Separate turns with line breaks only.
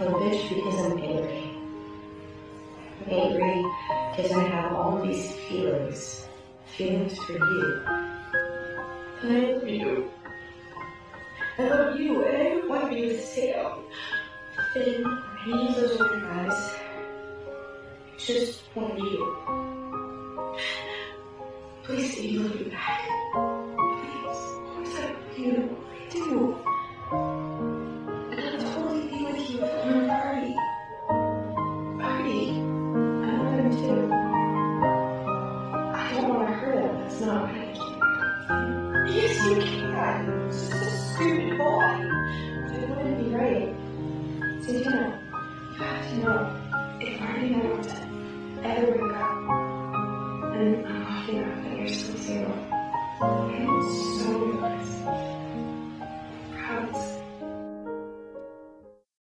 I'm a bitch because I'm angry. I'm angry because I have all these feelings. Feelings for you. I love you. I love you, and I don't want you to out. Finn, other guys. I just want you. Please say you love back. Please. Please, I love you. I do. Yes, you can. Just a stupid boy. It wouldn't be right. So, you know, you have to know if I were to ever break up, and I'm walking out that you're still single,